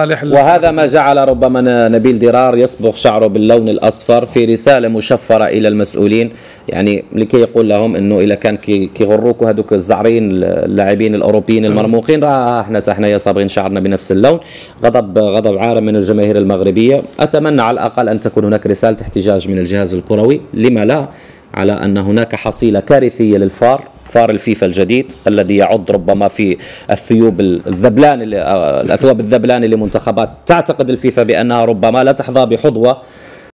وهذا ما جعل ربما نبيل درار يصبغ شعره باللون الأصفر في رسالة مشفرة إلى المسؤولين. يعني لكي يقول لهم إنه إذا كان كيغروكوا هذوك الزعرين اللاعبين الأوروبيين المرموقين راه إحنا إحنا صابغين شعرنا بنفس اللون. غضب غضب عار من الجماهير المغربية. أتمنى على الأقل أن تكون هناك رسالة احتجاج من الجهاز الكروي. لما لا؟ على أن هناك حصيلة كارثية للفار. فار الفيفا الجديد الذي يعض ربما في الثيوب الذبلان الاثواب الذبلان لمنتخبات. تعتقد الفيفا بأنها ربما لا تحظى بحظوة